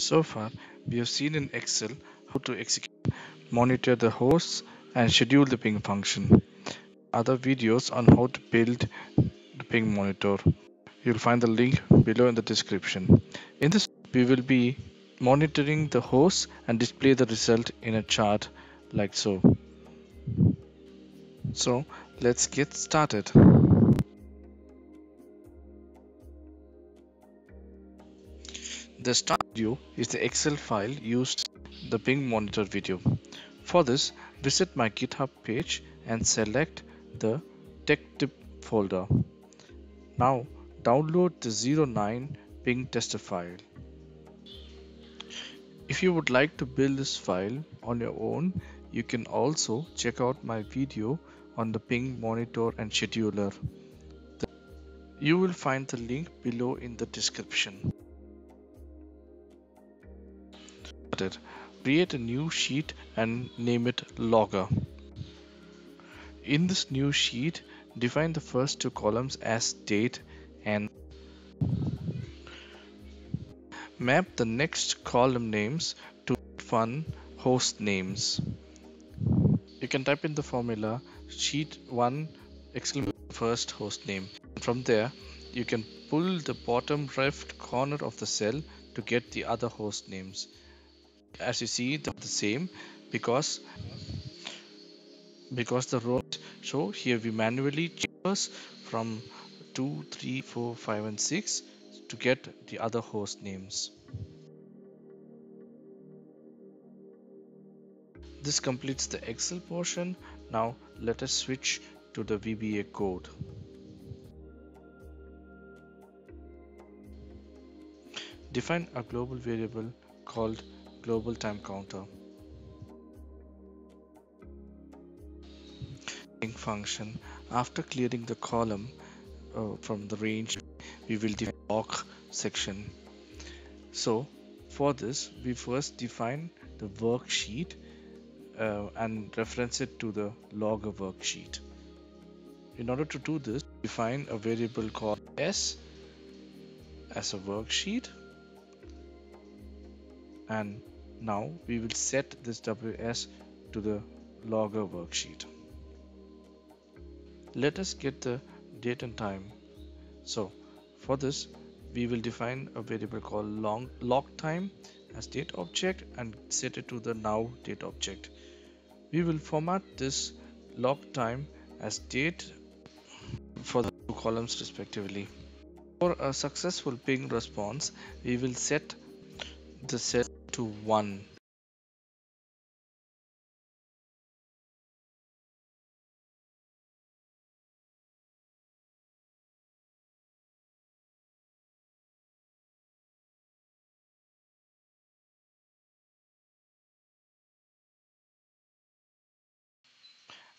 So far, we have seen in Excel how to execute, monitor the hosts, and schedule the ping function. Other videos on how to build the ping monitor. You'll find the link below in the description. In this, we will be monitoring the host and display the result in a chart like so. So let's get started. The start video is the Excel file used the ping monitor video. For this, visit my GitHub page and select the tech tip folder. Now download the 09 ping tester file. If you would like to build this file on your own, you can also check out my video on the ping monitor and scheduler. You will find the link below in the description. Create a new sheet and name it logger. In this new sheet, define the first two columns as date and map the next column names to fun host names. You can type in the formula sheet 1 exclamation first host name. From there, you can pull the bottom left corner of the cell to get the other host names as you see the same because because the rows show here we manually choose from 2 3 4 5 and 6 to get the other host names. This completes the excel portion. Now let us switch to the vba code. Define a global variable called global time counter. function. After clearing the column uh, from the range we will define log section. So for this we first define the worksheet uh, and reference it to the logger worksheet. In order to do this define a variable called s as a worksheet and now we will set this WS to the logger worksheet. Let us get the date and time. So for this, we will define a variable called long log time as date object and set it to the now date object. We will format this log time as date for the two columns respectively. For a successful ping response, we will set the cell to 1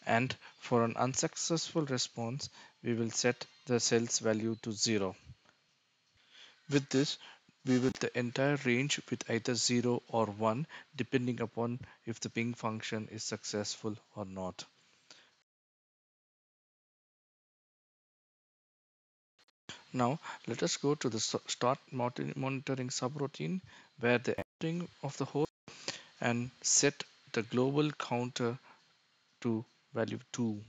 and for an unsuccessful response we will set the cell's value to 0. With this we will the entire range with either 0 or 1 depending upon if the ping function is successful or not. Now let us go to the start monitoring subroutine where the entering of the host and set the global counter to value 2.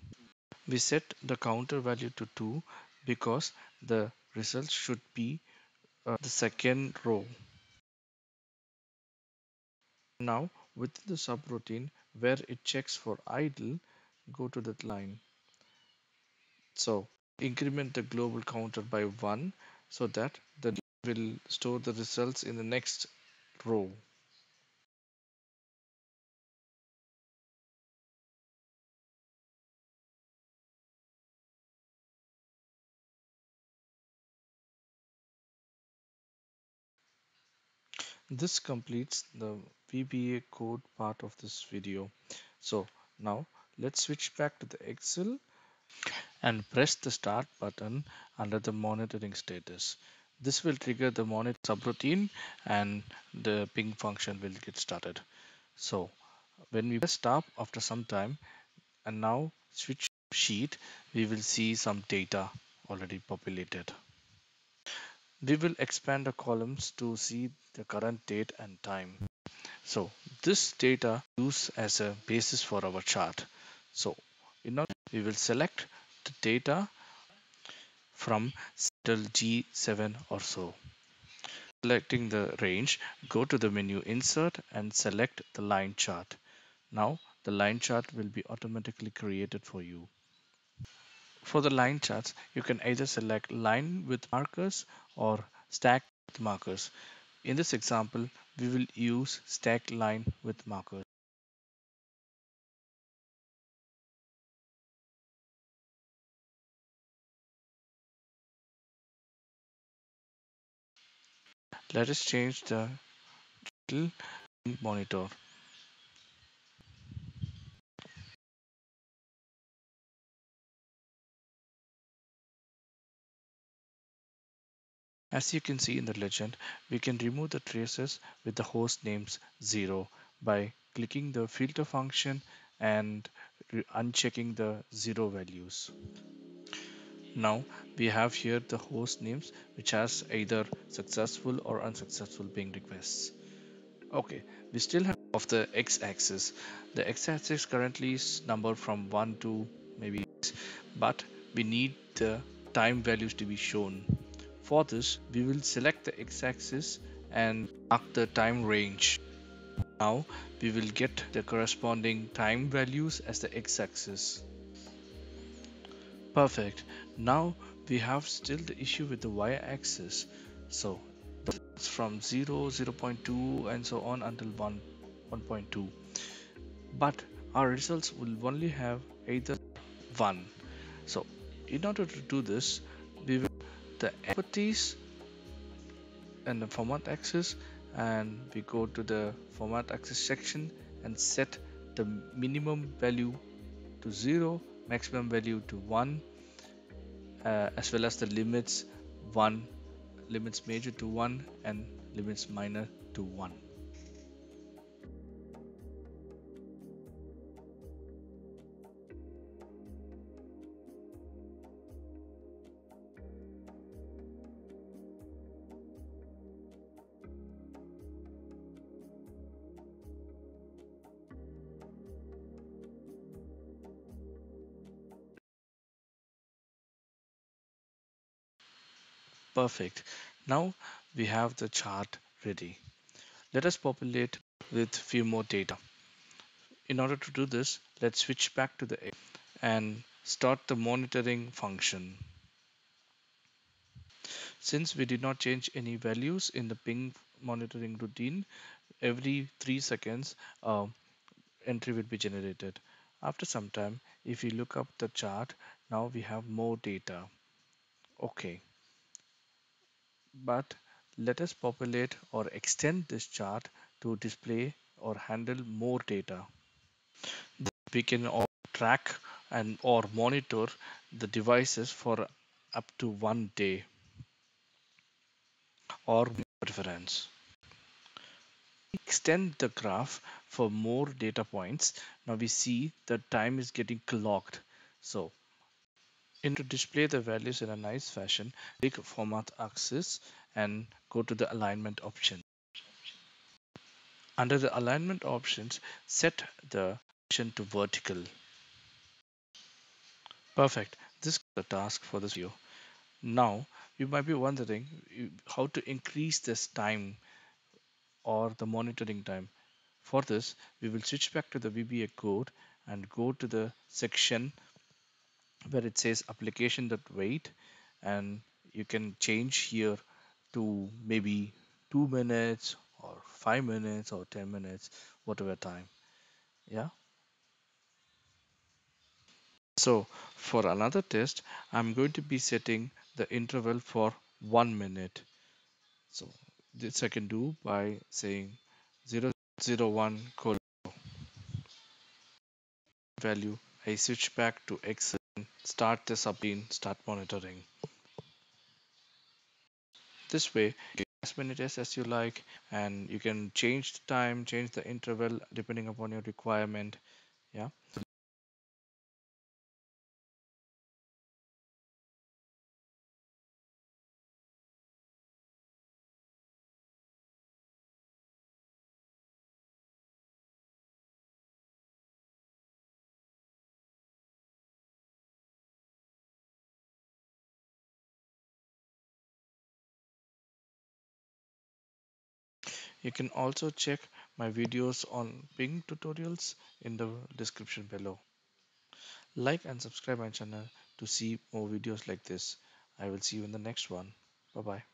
We set the counter value to 2 because the result should be uh, the second row. Now within the subroutine where it checks for idle, go to that line. So increment the global counter by 1 so that the will store the results in the next row. This completes the VBA code part of this video. So now let's switch back to the Excel and press the start button under the monitoring status. This will trigger the monitor subroutine and the ping function will get started. So when we press stop after some time and now switch sheet, we will see some data already populated. We will expand the columns to see the current date and time. So this data use as a basis for our chart. So in order, we will select the data from cell G7 or so. Selecting the range, go to the menu insert and select the line chart. Now the line chart will be automatically created for you. For the line charts, you can either select line with markers or stack with markers. In this example, we will use stack line with markers. Let us change the monitor. As you can see in the legend, we can remove the traces with the host names 0 by clicking the filter function and unchecking the 0 values. Now we have here the host names which has either successful or unsuccessful ping requests. Okay, we still have of the x-axis. The x-axis currently is numbered from 1 to maybe but we need the time values to be shown. For this, we will select the x-axis and mark the time range. Now we will get the corresponding time values as the x-axis. Perfect. Now we have still the issue with the y-axis. So it's from 0, 0.2 and so on until 1, 1.2. But our results will only have either 1. So in order to do this, the equities and the format axis and we go to the format axis section and set the minimum value to 0 maximum value to 1 uh, as well as the limits 1 limits major to 1 and limits minor to 1 Perfect. Now we have the chart ready. Let us populate with few more data. In order to do this, let's switch back to the A and start the monitoring function. Since we did not change any values in the ping monitoring routine, every three seconds uh, entry will be generated. After some time, if you look up the chart, now we have more data. Okay, but let us populate or extend this chart to display or handle more data. We can track and or monitor the devices for up to one day or preference. Extend the graph for more data points. Now we see the time is getting clocked. So in to display the values in a nice fashion, click format axis and go to the alignment option. Under the alignment options, set the position to vertical. Perfect. This is the task for this view. Now you might be wondering how to increase this time or the monitoring time. For this, we will switch back to the VBA code and go to the section where it says application that wait and you can change here to maybe two minutes or five minutes or 10 minutes, whatever time. Yeah. So for another test, I'm going to be setting the interval for one minute. So this I can do by saying 001 colon value. I switch back to X and start the subroutine, start monitoring. This way, as many tests as you like, and you can change the time, change the interval depending upon your requirement. Yeah. You can also check my videos on Ping tutorials in the description below. Like and subscribe my channel to see more videos like this. I will see you in the next one. Bye bye.